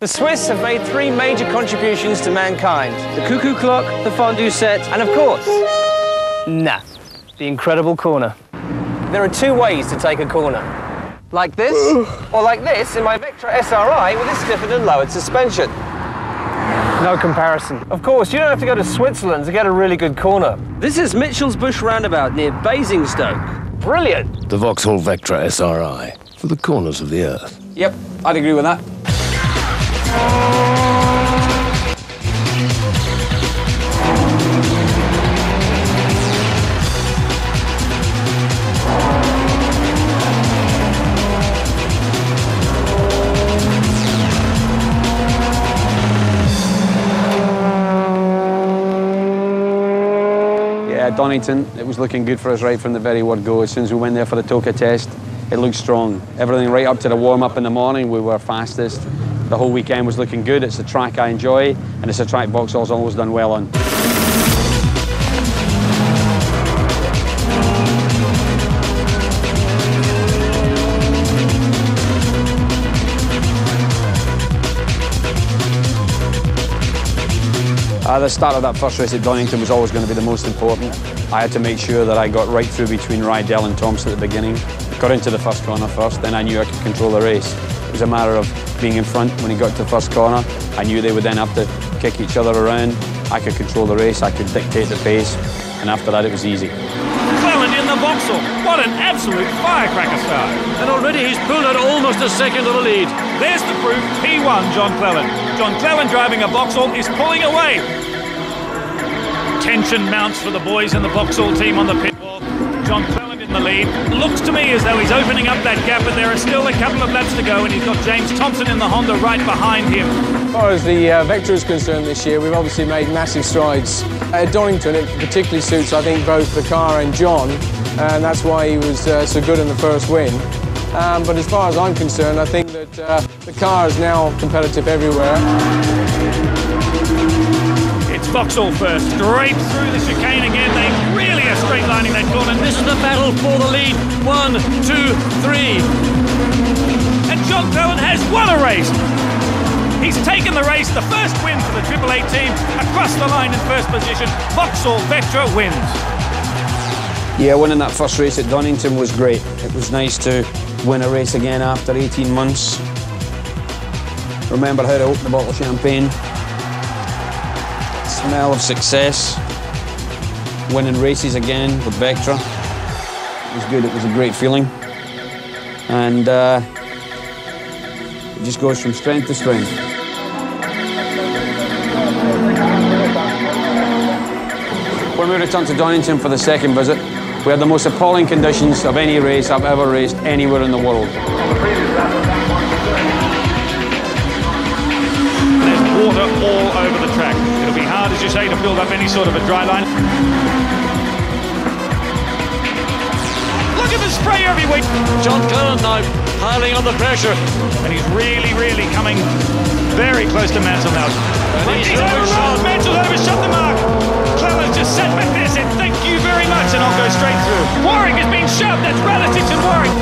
The Swiss have made three major contributions to mankind. The cuckoo clock, the fondue set, and of course, nah, the incredible corner. There are two ways to take a corner. Like this, or like this in my Vectra SRI with a stiffened and lowered suspension. No comparison. Of course, you don't have to go to Switzerland to get a really good corner. This is Mitchell's Bush Roundabout near Basingstoke. Brilliant. The Vauxhall Vectra SRI for the corners of the earth. Yep, I'd agree with that. Yeah, Donington, it was looking good for us right from the very word go. As soon as we went there for the TOCA test, it looked strong. Everything right up to the warm-up in the morning, we were fastest. The whole weekend was looking good. It's a track I enjoy, and it's a track Vauxhall's always done well on. Uh, the start of that first race at Donington was always going to be the most important. I had to make sure that I got right through between Rydell and Thompson at the beginning. Got into the first corner first, then I knew I could control the race. It was a matter of being in front when he got to the first corner. I knew they would then have to kick each other around. I could control the race, I could dictate the pace, and after that it was easy. Cleland in the Vauxhall. What an absolute firecracker start. And already he's pulled out almost a second of the lead. There's the proof. He won, John Cleland. John Cleland driving a Vauxhall is pulling away. Tension mounts for the boys in the Vauxhall team on the pit wall. John Cleland in the lead. Looks to me as though he's opening up that gap, but there are still a couple of laps to go, and he's got James Thompson in the Honda right behind him. As far as the uh, Vectra is concerned this year, we've obviously made massive strides. At Donington, it particularly suits, I think, both the car and John, and that's why he was uh, so good in the first win. Um, but as far as I'm concerned, I think that uh, the car is now competitive everywhere. Vauxhall first, straight through the chicane again. They really are straight lining that corner. This is the battle for the lead. One, two, three. And John Cleland has won a race. He's taken the race, the first win for the Triple Eight team, across the line in first position. Vauxhall Vectra wins. Yeah, winning that first race at Donington was great. It was nice to win a race again after 18 months. Remember how to open the bottle of champagne. Smell of success. Winning races again with Vectra. It was good, it was a great feeling. And uh, it just goes from strength to strength. When we returned to Donington for the second visit, we had the most appalling conditions of any race I've ever raced anywhere in the world. To build up any sort of a dry line. Look at the spray every week. John Cleland now piling on the pressure. And he's really, really coming very close to Mansell now. And he's overrun. Mansell overshot the mark. Cleland just sat back there and said, thank you very much, and I'll go straight through. Warwick is being shoved. That's Radisich and Warwick.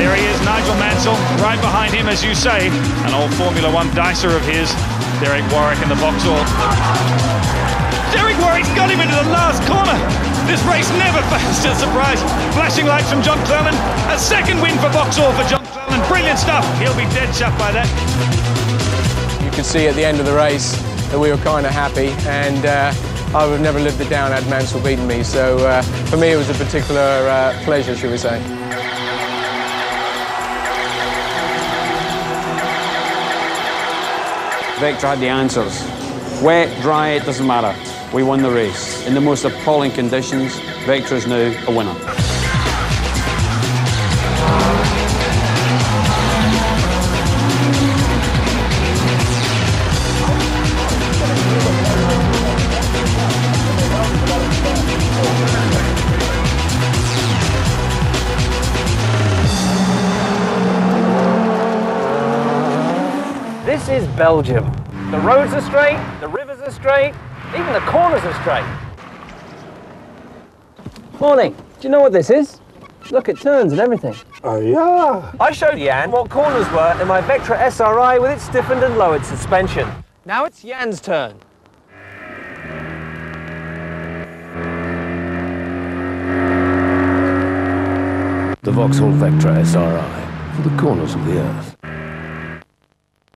There he is, Nigel Mansell, right behind him, as you say, an old Formula One dicer of his, Derek Warwick in the Vauxhall. Derek Warwick's got him into the last corner. This race never fails to surprise. Flashing lights from John Cleland. A second win for Vauxhall for John Cleland. Brilliant stuff. He'll be dead shut by that. You can see at the end of the race that we were kind of happy, and uh, I would have never lived it down had Mansell beaten me. So uh, for me, it was a particular uh, pleasure, shall we say. Vectra had the answers. Wet, dry, it doesn't matter. We won the race. In the most appalling conditions, Vectra is now a winner. This is Belgium. The roads are straight, the rivers are straight, even the corners are straight. Morning. Do you know what this is? Look, it turns and everything. Oh, yeah. I showed Jan what corners were in my Vectra SRI with its stiffened and lowered suspension. Now it's Jan's turn. The Vauxhall Vectra SRI for the corners of the earth.